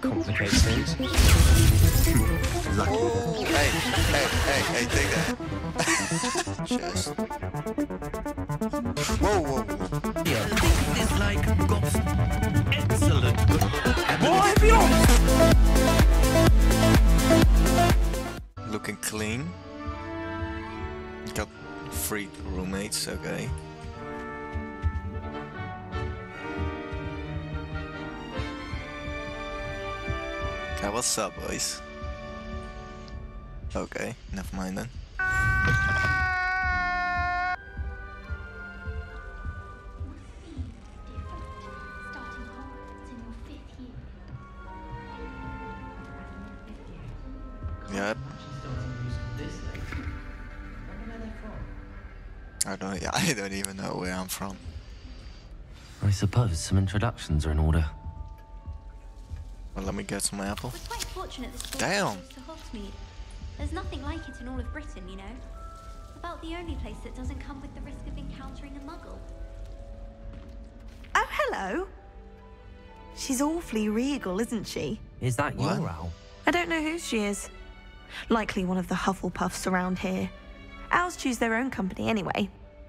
complicates things. Lucky. Oh, hey, hey, hey, hey, take that. Chest. Whoa, whoa, whoa. Yeah. This is like got excellent. Looking clean. Got three roommates, okay. Okay, what's up, boys? Okay, never mind then. Yep. I don't. Yeah, I don't even know where I'm from. I suppose some introductions are in order. Well, let me get some apple. We're quite fortunate this Damn. to Hogsmeade. There's nothing like it in all of Britain, you know. About the only place that doesn't come with the risk of encountering a muggle. Oh, hello. She's awfully regal, isn't she? Is that What? your owl? I don't know who she is. Likely one of the Hufflepuffs around here. Owls choose their own company anyway.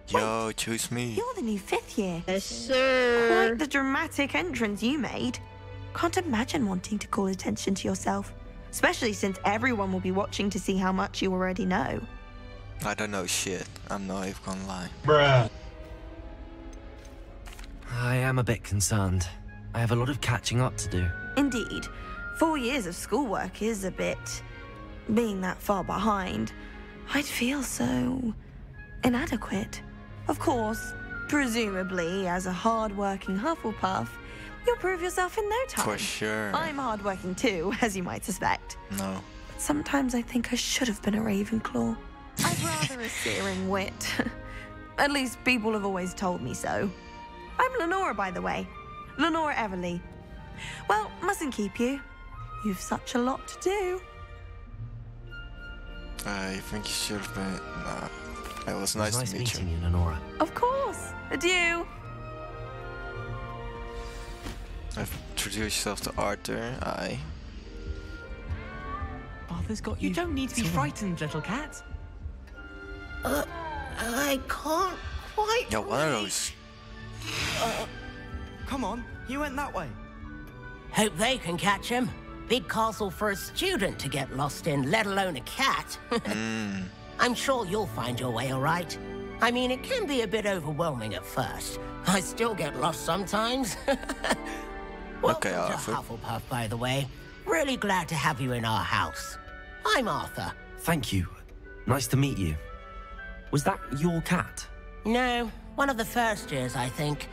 Yo, choose me. You're the new fifth year. Yes, sir. Quite the dramatic entrance you made. Can't imagine wanting to call attention to yourself, especially since everyone will be watching to see how much you already know. I don't know shit. I'm not even gonna lie. I am a bit concerned. I have a lot of catching up to do. Indeed, four years of schoolwork is a bit. being that far behind, I'd feel so. inadequate. Of course, presumably, as a hard-working Hufflepuff, you'll prove yourself in no time. For sure. I'm hardworking too, as you might suspect. No. But sometimes I think I should have been a Ravenclaw. I'd rather a searing wit. At least people have always told me so. I'm Lenora, by the way. Lenora Everleigh. Well, mustn't keep you. You've such a lot to do. I think you should have been. Nah. It was It nice, was nice to meet meeting you. you, Lenora. Of course. Adieu. Introduce yourself to Arthur. I. Arthur's got you. You don't need to be It's all right. frightened, little cat. Uh, I can't quite. Yo, one of reach. those. Come on, he went that way. Hope they can catch him. Big castle for a student to get lost in, let alone a cat. Mm. I'm sure you'll find your way all right. I mean, it can be a bit overwhelming at first. I still get lost sometimes. Welcome to Arthur. Hufflepuff, by the way. Really glad to have you in our house. I'm Arthur. Thank you. Nice to meet you. Was that your cat? No, one of the first years, I think.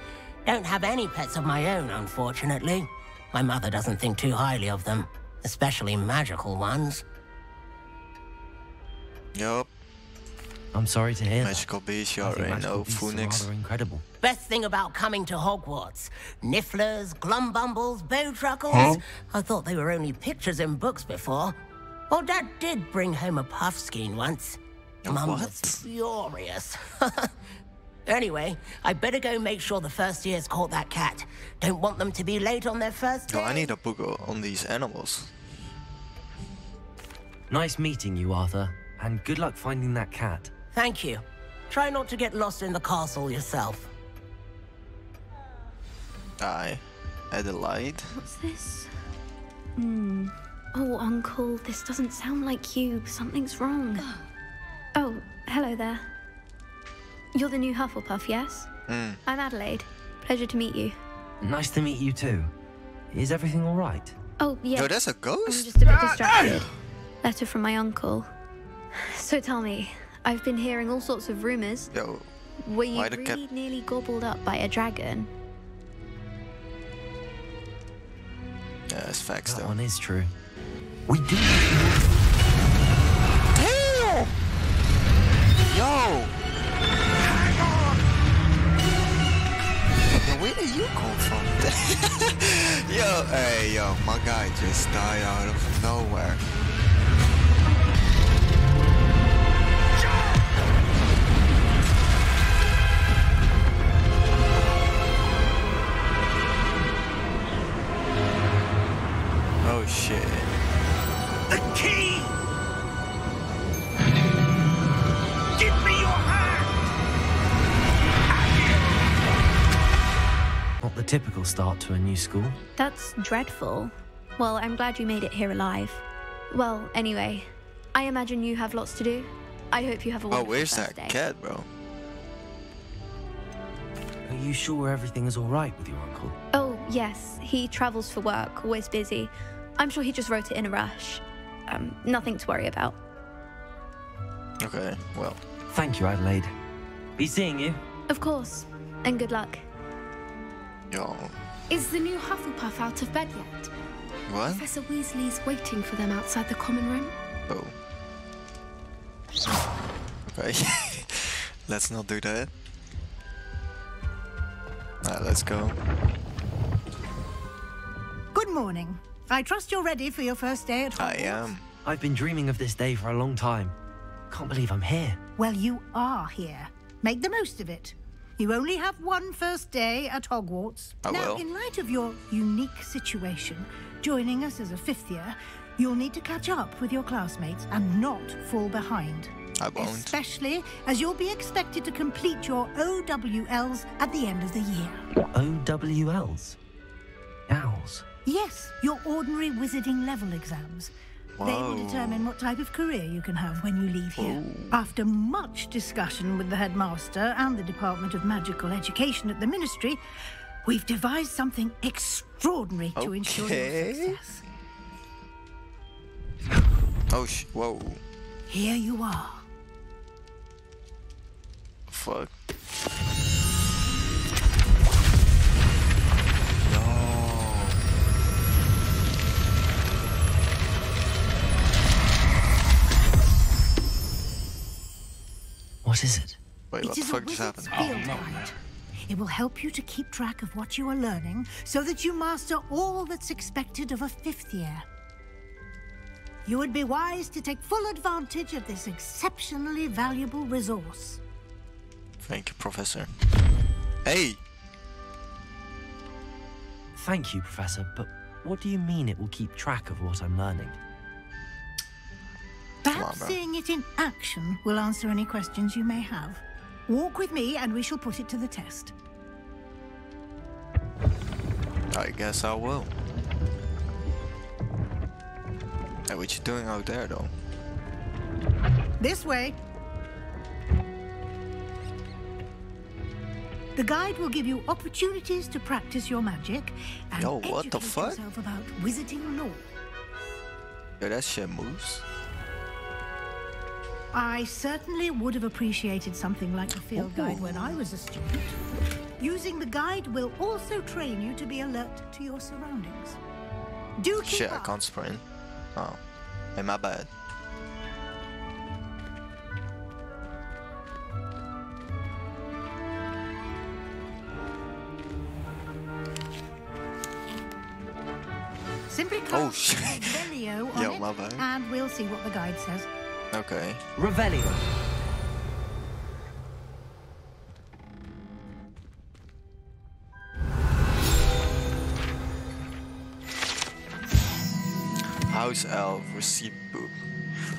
Don't have any pets of my own, unfortunately. My mother doesn't think too highly of them, especially magical ones. Yup. I'm sorry to hear Magical beast, you that. I think already magical know. beasts are Phoenix. incredible. Best thing about coming to Hogwarts Nifflers, Glumbumbles, Bowtruckles. I thought they were only pictures in books before. Well, Dad did bring home a Puffskein once. A Mum what? was furious. anyway, I better go make sure the first years caught that cat. Don't want them to be late on their first day. Yo, I need a book on these animals. Nice meeting you, Arthur. And good luck finding that cat. Thank you. Try not to get lost in the castle yourself. I. Adelaide. What's this? Hmm. Oh, Uncle, this doesn't sound like you. Something's wrong. oh, hello there. You're the new Hufflepuff, yes? Mm. I'm Adelaide. Pleasure to meet you. Nice to meet you too. Is everything all right? Oh, yeah. Yo, that's a I'm ghost? just a bit distracted. Letter from my uncle. So tell me, I've been hearing all sorts of rumors. Yo, Were you Why really cap- nearly gobbled up by a dragon? yeah, it's facts That though. one is true. We do. Damn! Yo! Yo, where did you come from? yo, hey, yo, my guy just died out of nowhere. Oh shit. The key! Give me your hand! Not the typical start to a new school. That's dreadful. Well, I'm glad you made it here alive. Well, anyway, I imagine you have lots to do. I hope you have a wonderful Oh, where's first that day. cat, bro? Are you sure everything is all right with your uncle? Oh, yes. He travels for work, always busy. I'm sure he just wrote it in a rush. Um, nothing to worry about. Okay, well. Thank you, Adelaide. Be seeing you. Of course. And good luck. Yo. Is the new Hufflepuff out of bed yet? What? Professor Weasley's waiting for them outside the common room. Oh. Okay. let's not do that. Alright, let's go. Good morning. I trust you're ready for your first day at Hogwarts. I am. I've been dreaming of this day for a long time. Can't believe I'm here. Well, you are here. Make the most of it. You only have one first day at Hogwarts. I now, will. in light of your unique situation, joining us as a fifth year, you'll need to catch up with your classmates and not fall behind. I won't. Especially as you'll be expected to complete your OWLs at the end of the year. OWLs? Yes, your ordinary wizarding level exams. They will determine what type of career you can have when you leave here. Oh. After much discussion with the headmaster and the Department of Magical Education at the Ministry, we've devised something extraordinary to ensure your Okay. success. Oh sh. Whoa. Here you are. Fuck. What is it? Wait, what It the a fuck just wizard's happened? field oh, guide. It will help you to keep track of what you are learning so that you master all that's expected of a fifth year. You would be wise to take full advantage of this exceptionally valuable resource. Thank you, Professor. Hey! Thank you, Professor, but what do you mean it will keep track of what I'm learning? Perhaps bro. seeing it in action will answer any questions you may have. Walk with me and we shall put it to the test. I guess I will. Hey, what you doing out there, though? This way. The guide will give you opportunities to practice your magic and Yo, what the educate fuck? yourself about wizarding lore. Yo, that shit moves. I certainly would have appreciated something like a field oh. guide when I was a student. Using the guide will also train you to be alert to your surroundings. Do keep Shit, I up. can't sprint. Oh. Hey, my bad. Simply Oh, shit. Yo, my bad. and we'll see what the guide says. Okay. Revelio. House Elf Receipt Book.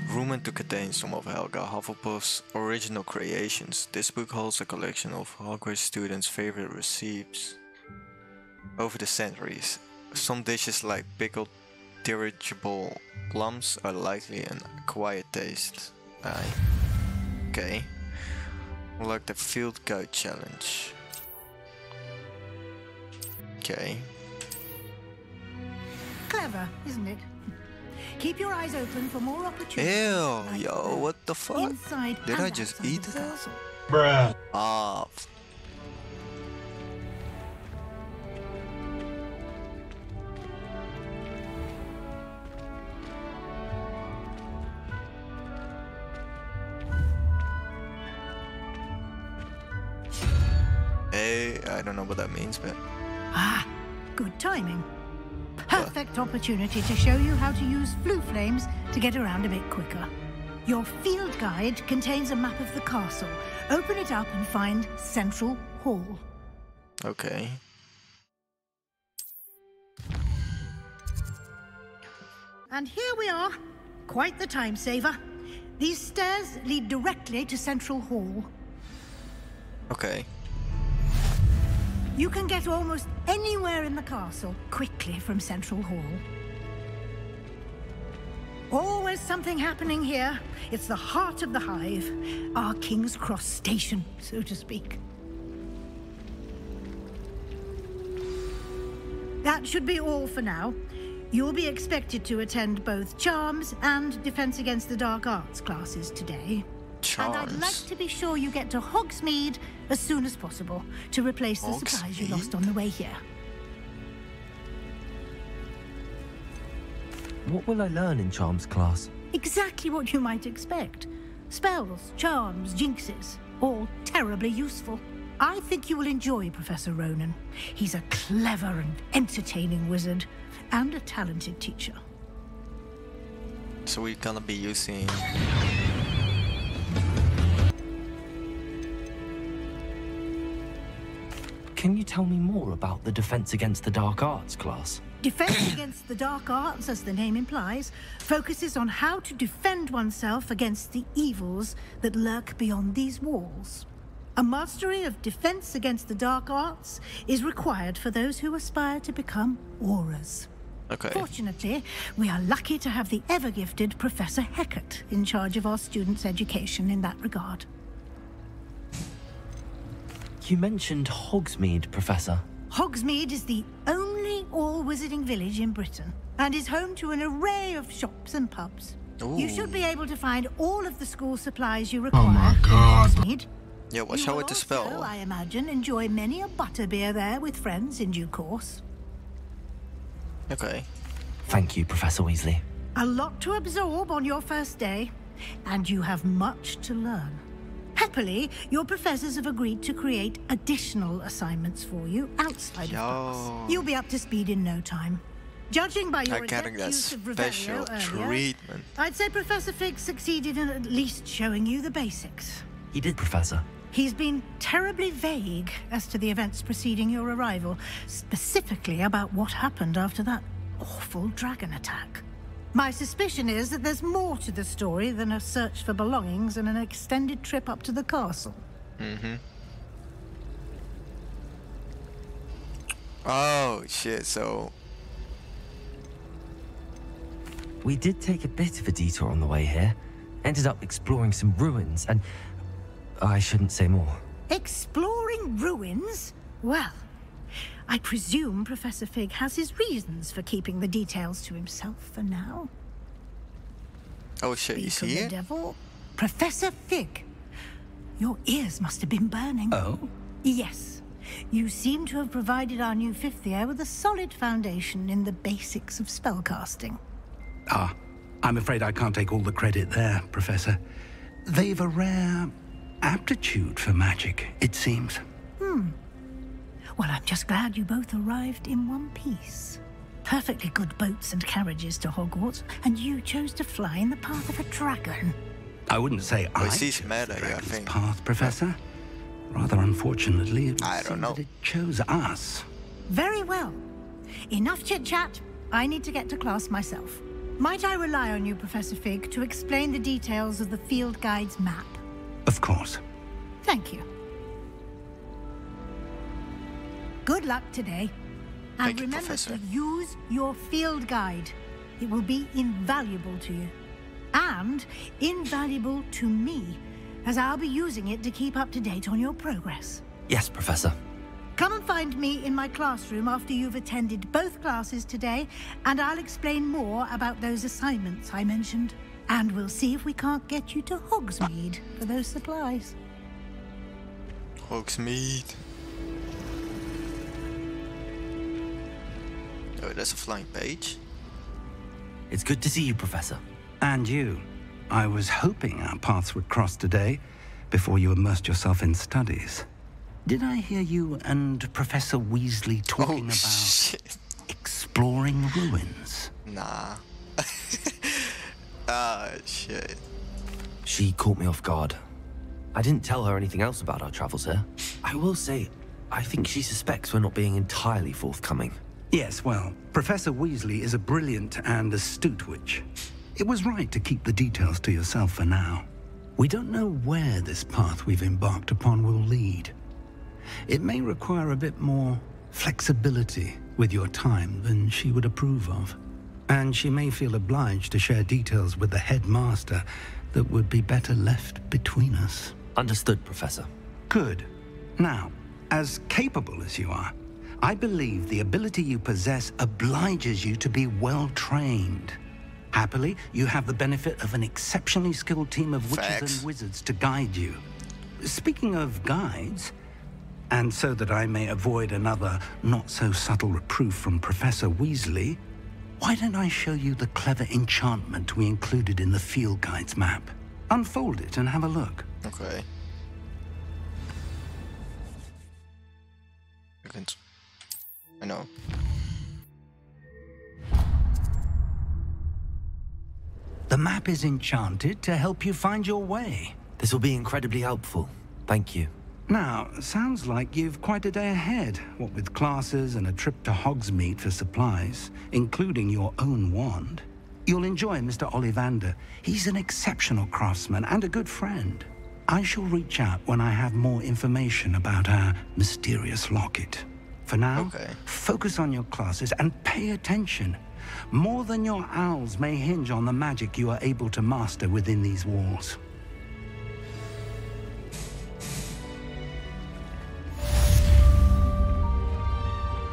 Rumored to contain some of Helga Hufflepuff's original creations, this book holds a collection of Hogwarts students' favorite receipts. Over the centuries, some dishes like pickled dirigible plums are likely an acquired taste. Aye. Okay. Like the Field Guide Challenge. Okay. Clever, isn't it? Keep your eyes open for more opportunities. Ew, like yo, what the fuck? Inside Did I just eat of the that? castle. Ah, know what that means, but Ah, good timing. Perfect opportunity to show you how to use flue flames to get around a bit quicker. Your field guide contains a map of the castle. Open it up and find Central Hall. okay. And here we are. Quite the time saver. These stairs lead directly to Central Hall. Okay. You can get almost anywhere in the castle quickly from Central Hall. Always something happening here. It's the heart of the hive, our King's Cross station, so to speak. That should be all for now. You'll be expected to attend both Charms and Defense Against the Dark Arts classes today. And I'd like to be sure you get to Hogsmeade as soon as possible to replace the supplies you lost on the way here. What will I learn in Charms class? Exactly what you might expect. Spells, charms, jinxes, all terribly useful. I think you will enjoy Professor Ronen. He's a clever and entertaining wizard, and a talented teacher. So we're gonna be using. Can you tell me more about the Defense Against the Dark Arts class? Defense against the dark arts, as the name implies, focuses on how to defend oneself against the evils that lurk beyond these walls. A mastery of defense against the dark arts is required for those who aspire to become Aurors. Okay. Fortunately, we are lucky to have the ever gifted Professor Hecat in charge of our students' education in that regard. You mentioned Hogsmeade, Professor. Hogsmeade is the only all wizarding village in Britain and is home to an array of shops and pubs. You should be able to find all of the school supplies you require. Oh my god. Hogsmeade. Yeah, watch you out will with the also. I imagine, enjoy many a butterbeer there with friends in due course. Okay. Thank you, Professor Weasley. A lot to absorb on your first day, and you have much to learn. Happily, your professors have agreed to create additional assignments for you outside of class. You'll be up to speed in no time. Judging by your I'm getting adept that use of special Revelio earlier, treatment. I'd say Professor Fig succeeded in at least showing you the basics. He did, Professor. He's been terribly vague as to the events preceding your arrival, specifically about what happened after that awful dragon attack. My suspicion is that there's more to the story than a search for belongings and an extended trip up to the castle. Mm-hmm. Oh shit, so We did take a bit of a detour on the way here. Ended up exploring some ruins, and I shouldn't say more. Exploring ruins? Well, I presume Professor Fig has his reasons for keeping the details to himself for now. Oh shit, you Speak of see the it? devil, Professor Fig. Your ears must have been burning. Oh? Yes. You seem to have provided our new fifth year with a solid foundation in the basics of spellcasting. Ah, I'm afraid I can't take all the credit there, Professor. They've a rare aptitude for magic, it seems. Hmm. Well, I'm just glad you both arrived in one piece. Perfectly good boats and carriages to Hogwarts, and you chose to fly in the path of a dragon. I wouldn't say Oh, I it sees chose meta, the yeah, I dragon's path, Professor. Rather unfortunately, it would I don't know. that it chose us. Very well. Enough chit chat. I need to get to class myself. Might I rely on you, Professor Fig, to explain the details of the field guide's map? Of course. Thank you. Good luck today. And Thank you, remember Professor. to use your field guide. It will be invaluable to you. And invaluable to me, as I'll be using it to keep up to date on your progress. Yes, Professor. Come and find me in my classroom after you've attended both classes today, and I'll explain more about those assignments I mentioned. And we'll see if we can't get you to Hogsmeade for those supplies. Hogsmeade. Oh, that's a flying page. It's good to see you, Professor. And you. I was hoping our paths would cross today before you immersed yourself in studies. Did I hear you and Professor Weasley talking oh, about shit. exploring ruins? Nah. ah, shit. She caught me off guard. I didn't tell her anything else about our travels here. I will say, I think she suspects we're not being entirely forthcoming. Yes, well, Professor Weasley is a brilliant and astute witch. It was right to keep the details to yourself for now. We don't know where this path we've embarked upon will lead. It may require a bit more flexibility with your time than she would approve of. And she may feel obliged to share details with the headmaster that would be better left between us. Understood, Professor. Good. Now, as capable as you are, I believe the ability you possess obliges you to be well trained. Happily, you have the benefit of an exceptionally skilled team of witches Facts. and wizards to guide you. Speaking of guides, and so that I may avoid another not so subtle reproof from Professor Weasley, why don't I show you the clever enchantment we included in the field guide's map? Unfold it and have a look. Okay. You can. s- I know. The map is enchanted to help you find your way. This will be incredibly helpful. Thank you. Now, sounds like you've quite a day ahead, what with classes and a trip to Hogsmeade for supplies, including your own wand. You'll enjoy Mr. Ollivander. He's an exceptional craftsman and a good friend. I shall reach out when I have more information about our mysterious locket. For now, focus on your classes and pay attention. More than your owls may hinge on the magic you are able to master within these walls.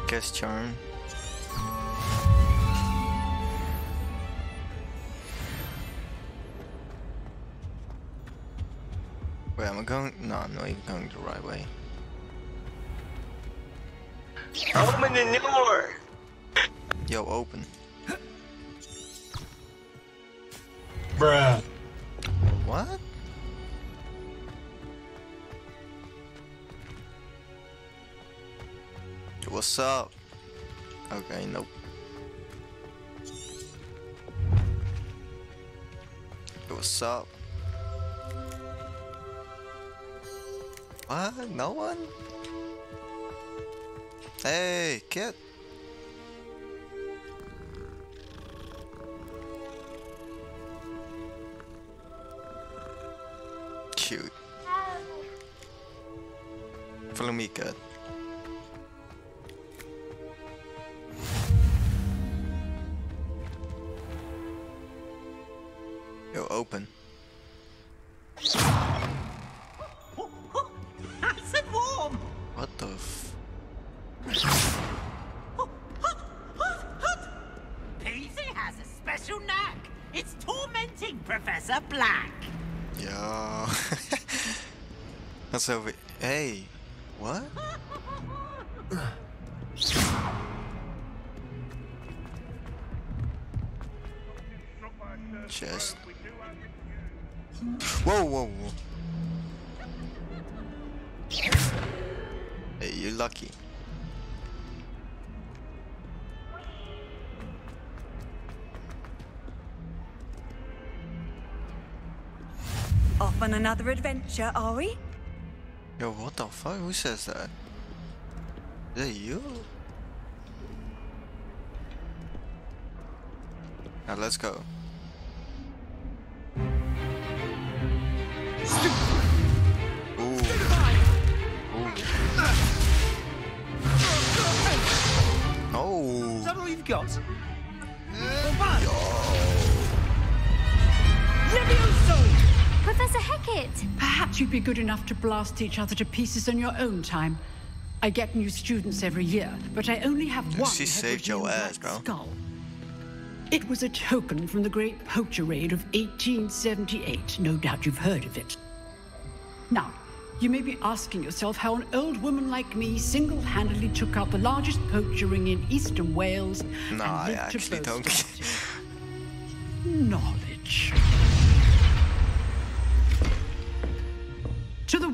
Guess charm. Wait, am I going? No, I'm not even going the right way. Open the door! Yo, open. Bruh. What? What's up? Okay, nope. What's up? What? No one? Hey, kid. Cute. Follow me, kid. Has special knack. It's tormenting Professor Black. Yo. That's over. Hey, what? Chest. Whoa, whoa, whoa. Hey, you're lucky. Off on another adventure, are we? Yo, what the fuck? Who says that? Is that you? Now let's go. Ooh. Ooh. Oh. Is that all you've got? Professor Hecat! Perhaps you'd be good enough to blast each other to pieces in your own time. I get new students every year, but I only have Yeah, one she saved your ass, Black bro. skull. It was a token from the Great Poacher Raid of 1878. No doubt you've heard of it. Now, you may be asking yourself how an old woman like me single-handedly took out the largest poacher ring in eastern Wales No, and I lived actually boast don't. about. Knowledge.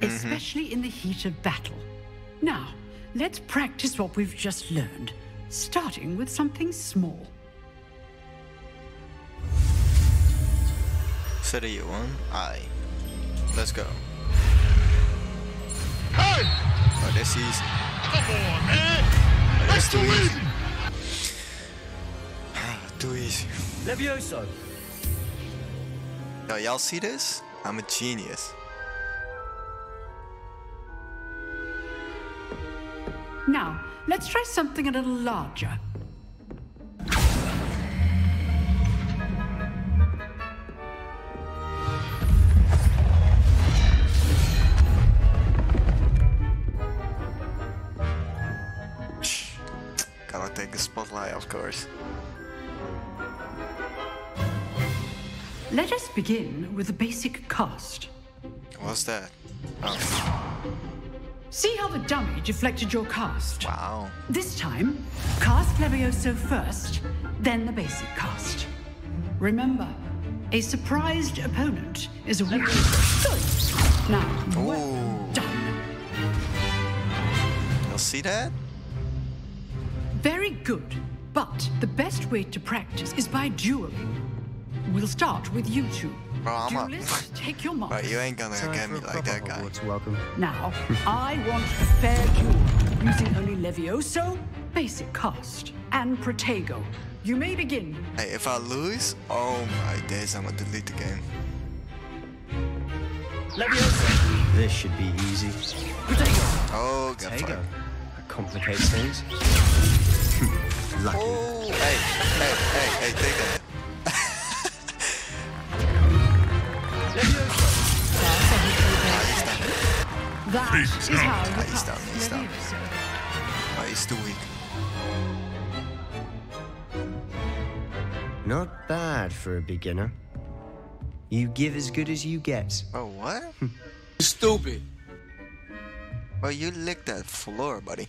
Mm-hmm. especially in the heat of battle. Now, let's practice what we've just learned, starting with something small. City you one? Aye. Let's go. Hey! Oh, that's easy. Come on, man! Oh, That's that's too too easy! Ah, too easy. Levioso. Yo, y'all see this? I'm a genius. Now, let's try something a little larger. Gotta take the spotlight, of course. Let us begin with the basic cast. What's that? Oh, See how the dummy deflected your cast? wow. This time, cast Levioso first, then the basic cast. Remember, a surprised opponent is a weak. Good. Now, well done. You'll see that? Very good. But the best way to practice is by dueling. We'll start with you two. Bro, I'm a- take your Bro, marks. you ain't gonna Time get me like that guy. Hogwarts welcome. Now, I want a fair duel using only Levioso, basic cast, and Protego. You may begin. Hey, if I lose, oh my days, I'm gonna delete the game. Levioso. This should be easy. Protego. Oh, got There you go. fucked. That complicates things. Lucky. Oh, hey, hey, hey, hey, take that. That is how you Ah, he's cast down, he's down. Levioso. Oh, he's too weak. Not bad for a beginner. You give as good as you get. Bro, what? Stupid. Bro, you licked that floor, buddy.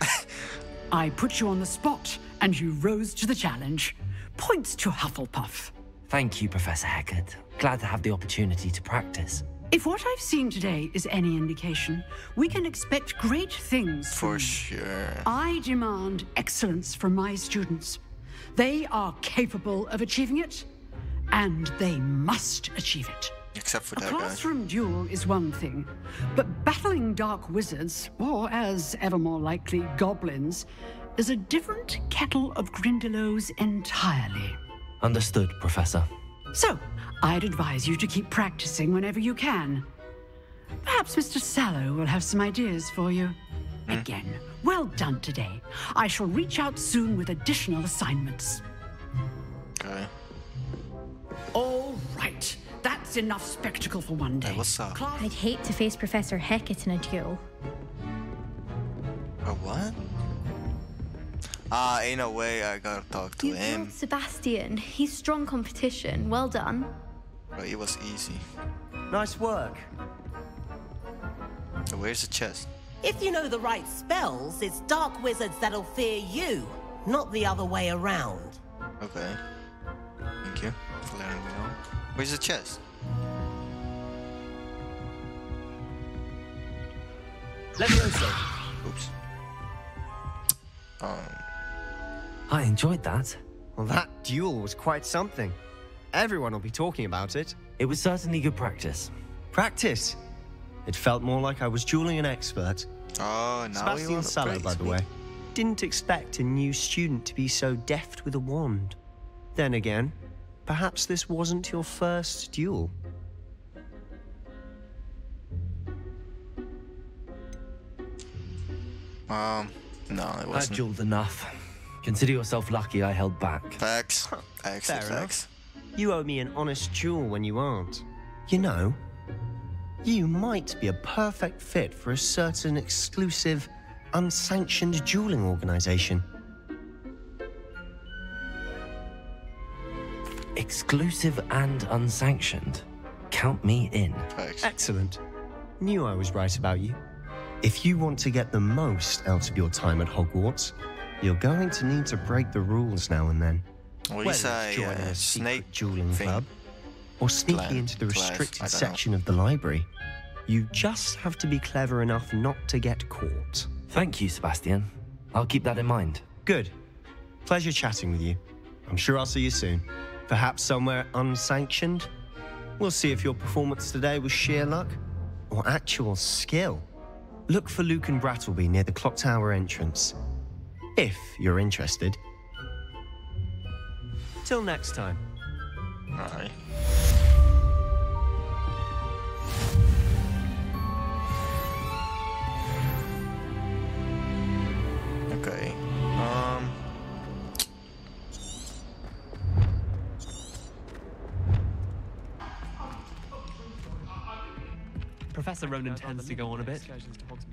I put you on the spot, and you rose to the challenge. Points to Hufflepuff. Thank you, Professor Hecat. Glad to have the opportunity to practice. If what I've seen today is any indication, we can expect great things For sure. I demand excellence from my students. They are capable of achieving it, and they must achieve it. Except for A that guy. classroom duel is one thing, but battling dark wizards, or as ever more likely, goblins, is a different kettle of Grindylows entirely. Understood, Professor. So, I'd advise you to keep practicing whenever you can. Perhaps Mr. Sallow will have some ideas for you. Hmm? Again, well done today. I shall reach out soon with additional assignments. Okay. All right, that's enough spectacle for one day. Hey, what's up? Class- I'd hate to face Professor Hecat in a duel. A what? Ah, ain't no way I gotta talk to You him. killed Sebastian. He's strong competition. Well done. Bro, it was easy. Nice work. So where's the chest? If you know the right spells, it's dark wizards that'll fear you, not the other way around. Okay. Thank you for letting me know. Where's the chest? Let Levioso. Oops. Um, I enjoyed that. Well, that duel was quite something. Everyone will be talking about it. It was certainly good practice. Practice. It felt more like I was dueling an expert. oh, now we Sebastian want to Sallow, by the way. Didn't expect a new student to be so deft with a wand. Then again, perhaps this wasn't your first duel. Um, no, it wasn't. I dueled enough. Consider yourself lucky I held back. Facts. Actually, Fair enough. facts. You owe me an honest duel when you aren't. You know, you might be a perfect fit for a certain exclusive, unsanctioned dueling organization. Exclusive and unsanctioned. Count me in. Facts. Excellent. Knew I was right about you. If you want to get the most out of your time at Hogwarts, you're going to need to break the rules now and then. What Whether is it's a joining uh, a snake secret dueling thing? club or sneaking Clan, into the restricted I don't know. section of the library. You just have to be clever enough not to get caught. Thank you, Sebastian. I'll keep that in mind. Good. Pleasure chatting with you. I'm sure I'll see you soon. Perhaps somewhere unsanctioned? We'll see if your performance today was sheer luck or actual skill. Look for Lucan Brattleby near the clock tower entrance. If you're interested. Till next time. Bye. Okay. Um. Professor Ronen tends to go on a bit.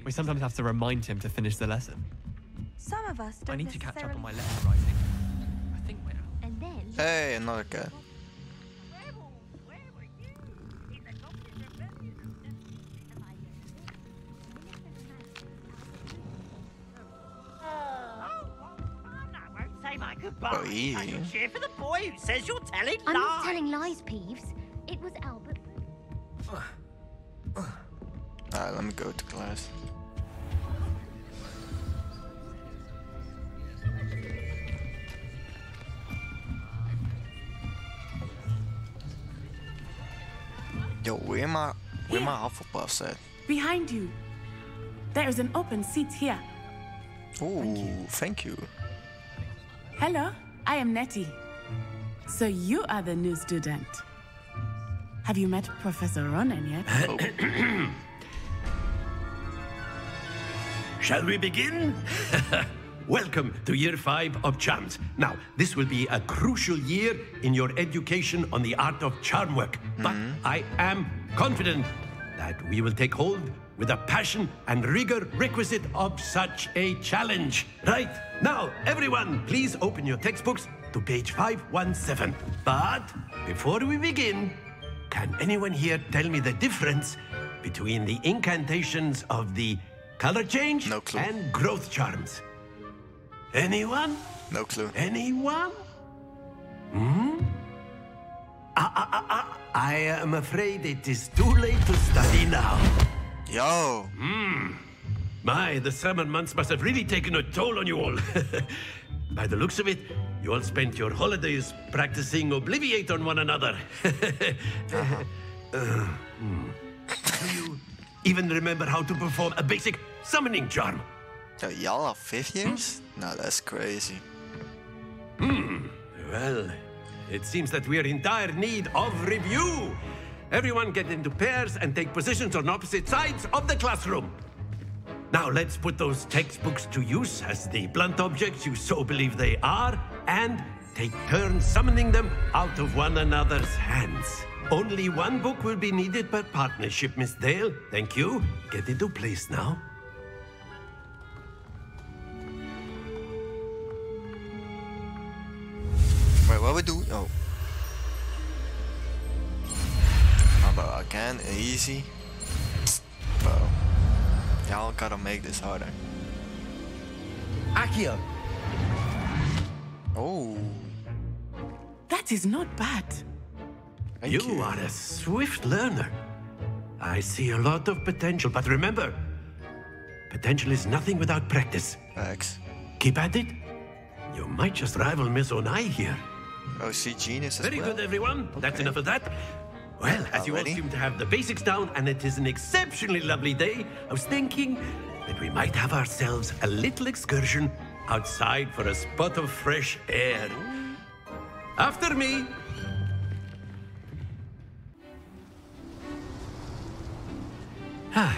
We sometimes have to remind him to finish the lesson. Some of us I don't I need to catch up on my necessarily- letter writing. I think we're And then Hey, another cat. Say my goodbye. Oh, easy. I shall cheer for the boy who says you're telling I'm lies. not telling lies, Peeves. It was Albert. Alright, let me go to class. Yo, where my where my Hufflepuffs at? Behind you. There is an open seat here. Ooh, thank you. Hello, I am Natty. So you are the new student. Have you met Professor Ronen yet? Oh. Shall we begin? Welcome to year five of charms. Now, this will be a crucial year in your education on the art of charm work. But mm-hmm. I am confident that we will take hold with the passion and rigor requisite of such a challenge. Right, now, everyone, please open your textbooks to page 517. But before we begin, can anyone here tell me the difference between the incantations of the color change and growth charms? Anyone? No clue. Anyone? Hmm? Ah, ah, ah, ah. I am afraid it is too late to study now. Yo. Hmm. My, the summer months must have really taken a toll on you all. By the looks of it, you all spent your holidays practicing Obliviate on one another. Uh, hmm. Do you even remember how to perform a basic summoning charm? Yo, y'all are fifth years? No, that's crazy. Hmm. Well, it seems that we are in dire need of review. Everyone get into pairs and take positions on opposite sides of the classroom. Now let's put those textbooks to use as the blunt objects you so believe they are, and take turns summoning them out of one another's hands. Only one book will be needed per partnership, Miss Dale. Thank you. Get into place now. Wait, what we do? Oh. How about again? Easy. Bro. Y'all gotta make this harder. Accio. Oh. That is not bad. Thank you, are a swift learner. I see a lot of potential, but remember, potential is nothing without practice. Thanks. Keep at it. You might just rival Miss Onai here. Oh, see genius as Very well. good, everyone. That's enough of that. Well, as you all seem to have the basics down, and it is an exceptionally lovely day, I was thinking that we might have ourselves a little excursion outside for a spot of fresh air. After me. Ah.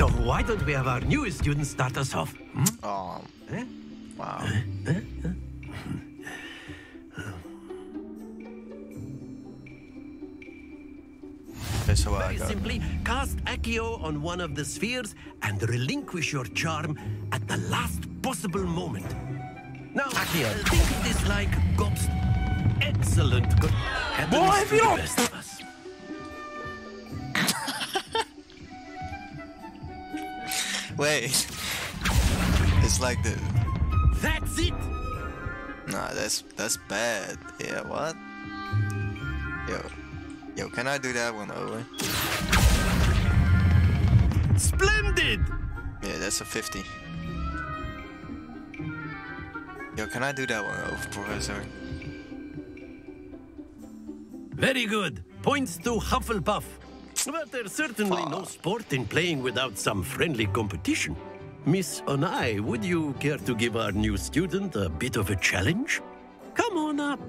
so why don't we have our newest student start us off? Hmm? Oh, eh? wow. Eh? Eh? Okay, so I Very simply, cast Accio on one of the spheres and relinquish your charm at the last possible moment. Now, Accio. think of this like Gob's excellent. Good Boy, to you don't- Wait. It's like the. That's it. Nah, that's that's bad. Yeah, what? Yo, yo, can I do that one over? Splendid. Yeah, that's a 50. Yo, can I do that one over, Professor? Very good. Points to Hufflepuff. But there's certainly no sport in playing without some friendly competition. Miss Onai, would you care to give our new student a bit of a challenge? Come on up.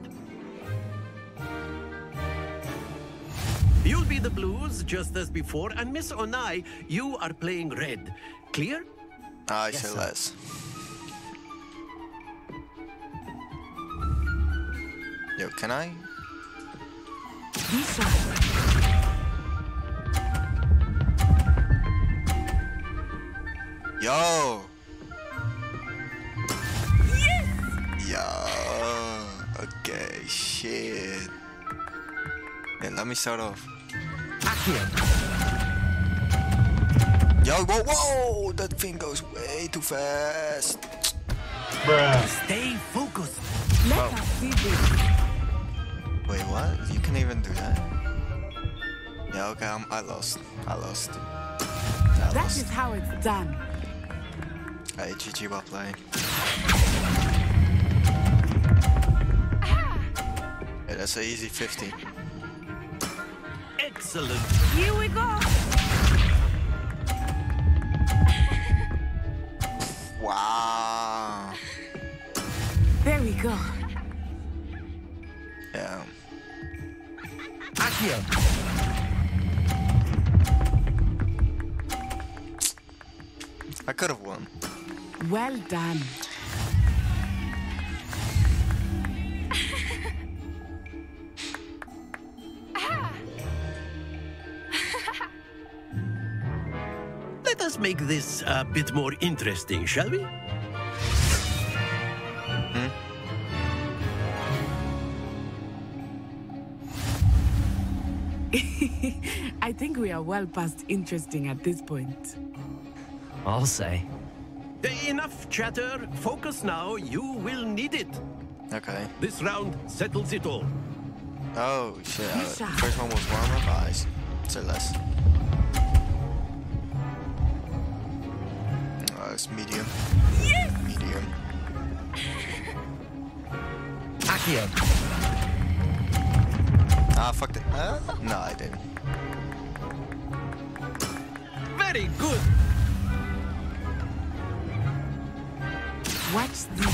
You'll be the blues just as before, and Miss Onai, you are playing red. Clear? I Yes, say sir. less. Yo, can I? Yo! Yes! Yo! Okay, shit. Yeah, let me start off. Yo, whoa, whoa! That thing goes way too fast. Bruh. Stay focused. Wow. Wait, what? You can even do that? Yeah, okay, I'm, I lost. I lost. I That lost. is how it's done. Hey, GG while playing. Yeah, that's an easy 50. Excellent. Here we go. Wow. There we go. Yeah. I could have won. Well done. Let us make this a bit more interesting, shall we? Hmm? I think we are well past interesting at this point. I'll say. Enough chatter. Focus now. You will need it. Okay. This round settles it all. Oh, shit. uh, first one was warm up. Ah, I s- say less. Uh, it's medium. Medium. Accio. Ah, fuck it. Uh, no, I didn't. Very good. Watch this.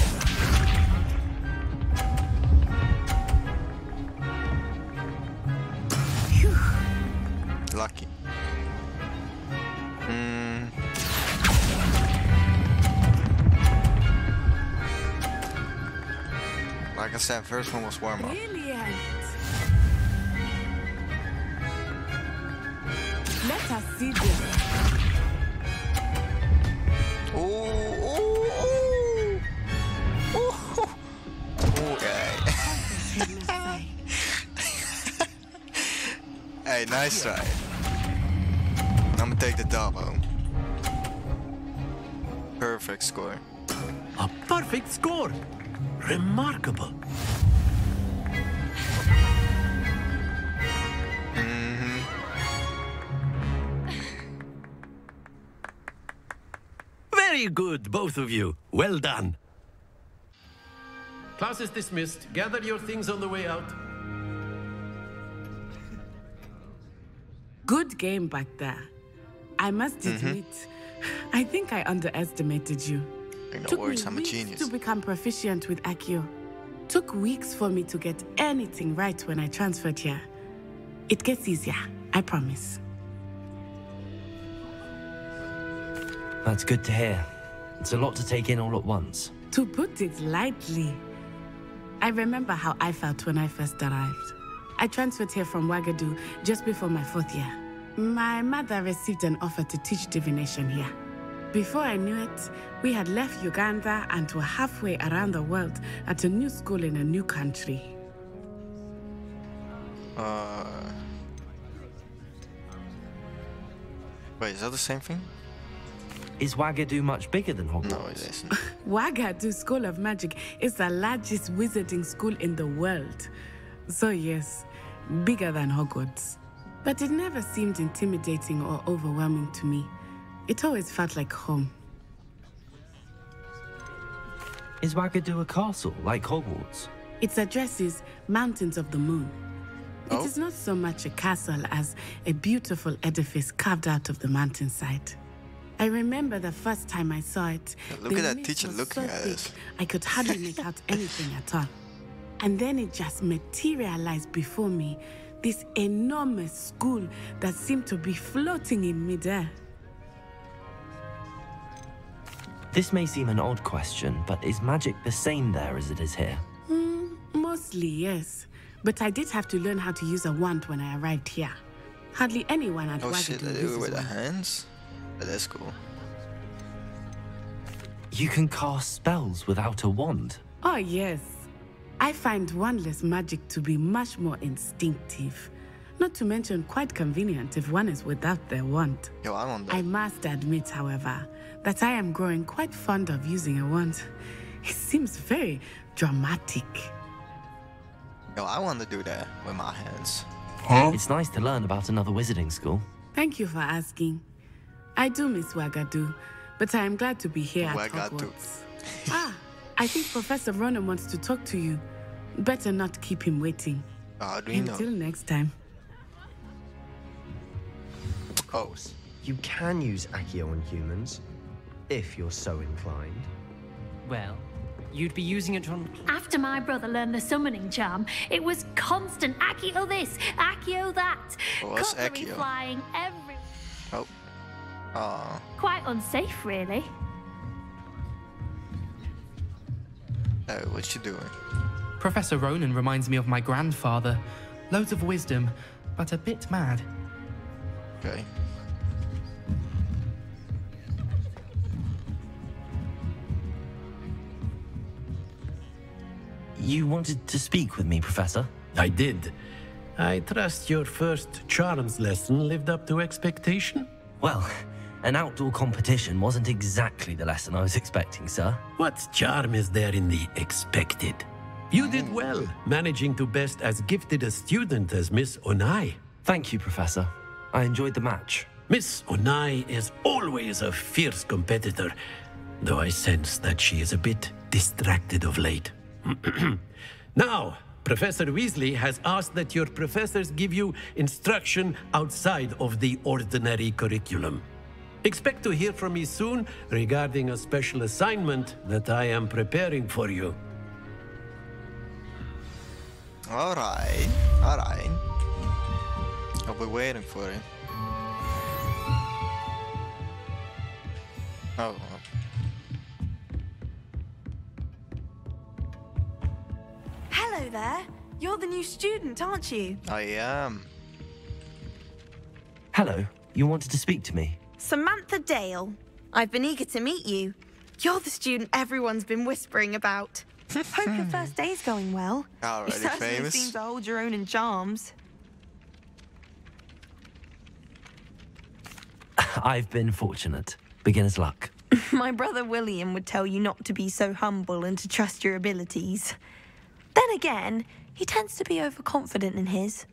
Lucky. Hmm. Like I said, first one was warm up. Brilliant. Let us see this. Hey, nice try. I'm gonna take the double. Perfect score. A perfect score. Remarkable. Mm-hmm. Very good, both of you. Well done. Class is dismissed. Gather your things on the way out. Good game back there. I must Mhm. admit, I think I underestimated you. Hey, no Took worries, me I'm a weeks genius. to become proficient with Accio. Took weeks for me to get anything right when I transferred here. It gets easier, I promise. That's good to hear. It's a lot to take in all at once. To put it lightly, I remember how I felt when I first arrived. I transferred here from Wagadu just before my fourth year. My mother received an offer to teach divination here. Before I knew it, we had left Uganda and were halfway around the world at a new school in a new country. Uh. Wait, is that the same thing? Is Wagadu much bigger than Hogwarts? No, it isn't. Wagadu School of Magic is the largest wizarding school in the world. So, yes, bigger than Hogwarts. But it never seemed intimidating or overwhelming to me. It always felt like home. Is Wagadu a castle like Hogwarts? Its address is Mountains of the Moon. Oh. It is not so much a castle as a beautiful edifice carved out of the mountainside. I remember the first time I saw it. Look the at that teacher looking so at us. I could hardly make out anything at all. And then it just materialized before me this enormous school that seemed to be floating in midair. This may seem an odd question, but is magic the same there as it is here? Hmm, mostly, yes. But I did have to learn how to use a wand when I arrived here. Hardly anyone at Oh shit, Wagadu they do it with their one. hands? Oh, that's cool. You can cast spells without a wand. Oh, yes. I find wandless magic to be much more instinctive. Not to mention quite convenient if one is without their wand. Yo, I want I that. must admit, however, that I am growing quite fond of using a wand. It seems very dramatic. Yo, I want to do that with my hands. It's nice to learn about another wizarding school. Thank you for asking. I do miss Wagadu, but I am glad to be here at Hogwarts. ah, I think Professor Ronen wants to talk to you. Better not keep him waiting. How do you know? Until next time. Oh. You can use Accio on humans, if you're so inclined. Well, you'd be using it on. After my brother learned the summoning charm, it was constant Accio this, Accio that. Oh, What's Cutlery Accio? flying every. Oh. Aw. Quite unsafe, really. Oh, what you doing? Professor Ronen reminds me of my grandfather. Loads of wisdom, but a bit mad. Okay. You wanted to speak with me, Professor? I did. I trust your first charms lesson lived up to expectation? Well, an outdoor competition wasn't exactly the lesson I was expecting, sir. What charm is there in the expected? You did well, managing to best as gifted a student as Miss Onai. Thank you, Professor. I enjoyed the match. Miss Onai is always a fierce competitor, though I sense that she is a bit distracted of late. now, Professor Weasley has asked that your professors give you instruction outside of the ordinary curriculum. Expect to hear from me soon regarding a special assignment that I am preparing for you. Alright. Alright. I'll be waiting for it. Oh. Hello there. You're the new student, aren't you? I am. Hello, you wanted to speak to me? Samantha Dale. I've been eager to meet you. You're the student everyone's been whispering about. Hope your first day's going well. Already you certainly famous. seem to hold your own in charms. I've been fortunate. Beginner's luck. My brother William would tell you not to be so humble and to trust your abilities. Then again, he tends to be overconfident in his.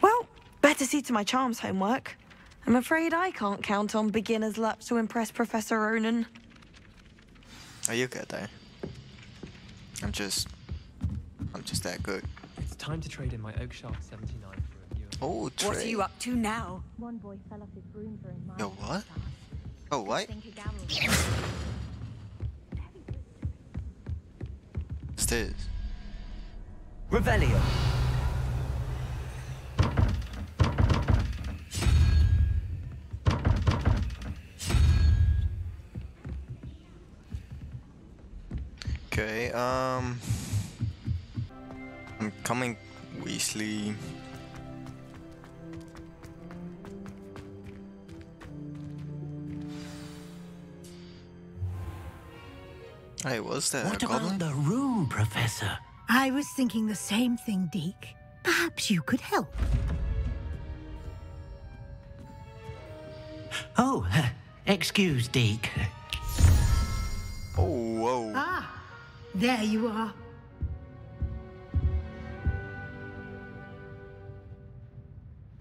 Well, better see to my charms homework. I'm afraid I can't count on beginner's luck to impress Professor Ronen. Are you good there? I'm just. I'm just that good. It's time to trade in my Oakshaft 79 for a new. Oh, What are you up to now? One boy fell off his broom during my Yo, what? Oh, what? What's this? Revelio. Um. I'm coming, Weasley. Hey, was that What a about goblin? the room, Professor? I was thinking the same thing, Deek. Perhaps you could help. Oh, excuse, Deek. There you are.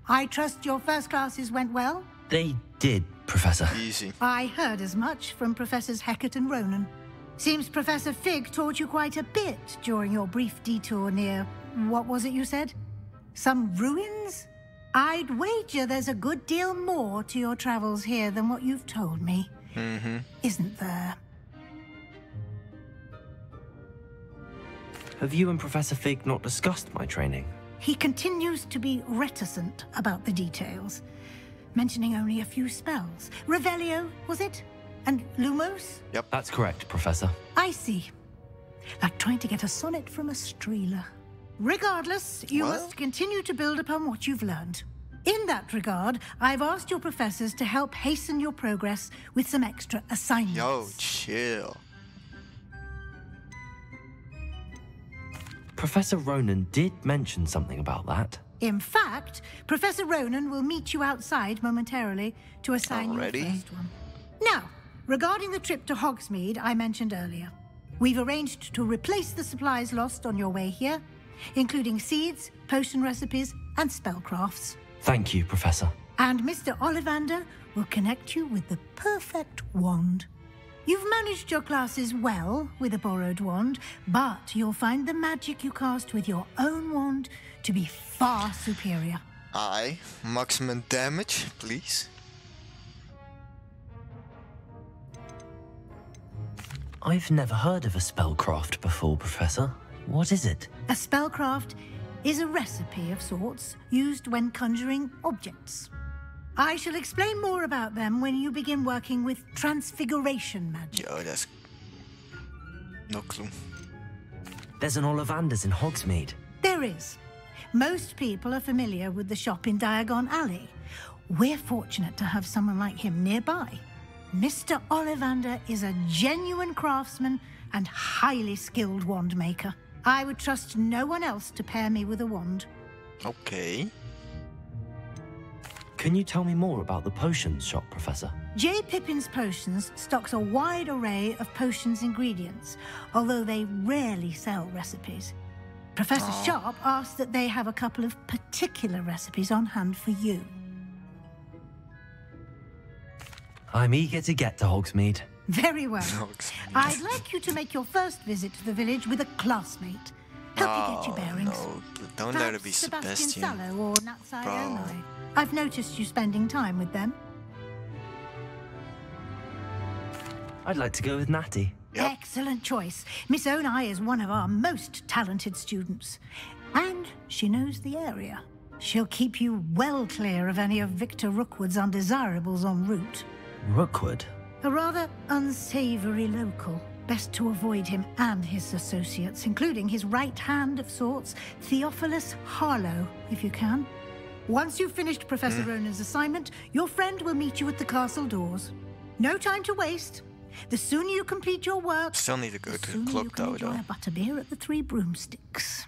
I trust your first classes went well? They did, Professor. Easy. I heard as much from Professors Hecat and Ronen. Seems Professor Fig taught you quite a bit during your brief detour near. What was it you said? Some ruins? I'd wager there's a good deal more to your travels here than what you've told me, Mm-hmm. isn't there? Have you and Professor Fig not discussed my training? He continues to be reticent about the details, mentioning only a few spells. Revelio, was it? And Lumos? Yep. That's correct, Professor. I see. Like trying to get a sonnet from a streeler. Regardless, you What? must continue to build upon what you've learned. In that regard, I've asked your professors to help hasten your progress with some extra assignments. Yo, chill. Professor Ronen did mention something about that. In fact, Professor Ronen will meet you outside momentarily to assign Already? you the first one. Now, regarding the trip to Hogsmeade I mentioned earlier, we've arranged to replace the supplies lost on your way here, including seeds, potion recipes, and spellcrafts. Thank you, Professor. And Mr. Ollivander will connect you with the perfect wand. You've managed your classes well with a borrowed wand, but you'll find the magic you cast with your own wand to be far superior. I maximum damage, please. I've never heard of a spellcraft before, Professor. What is it? A spellcraft is a recipe of sorts used when conjuring objects. I shall explain more about them when you begin working with transfiguration magic. Yo, that's no clue. There's an Ollivanders in Hogsmeade. There is. Most people are familiar with the shop in Diagon Alley. We're fortunate to have someone like him nearby. Mr. Ollivander is a genuine craftsman and highly skilled wand maker. I would trust no one else to pair me with a wand. Okay. Can you tell me more about the potions shop, Professor? J. Pippin's Potions stocks a wide array of potions ingredients, although they rarely sell recipes. Professor Aw. Sharp asked that they have a couple of particular recipes on hand for you. I'm eager to get to Hogsmeade. Very well. I'd like you to make your first visit to the village with a classmate. Help you get your Oh, bearings. no. Don't let it be Sebastian Sebastian. Sallow or Natsai Bro. Onai. I've noticed you spending time with them. I'd like to go with Natty. Excellent choice. Miss Onai is one of our most talented students. And she knows the area. She'll keep you well clear of any of Victor Rookwood's undesirables en route. Rookwood? A rather unsavory local. Best to avoid him and his associates, including his right hand of sorts, Theophilus Harlow, if you can. Once you've finished Professor mm. Ronen's assignment, your friend will meet you at the castle doors. No time to waste. The sooner you complete your work, still need to go the to the club though. Enjoy a butterbeer at the Three Broomsticks.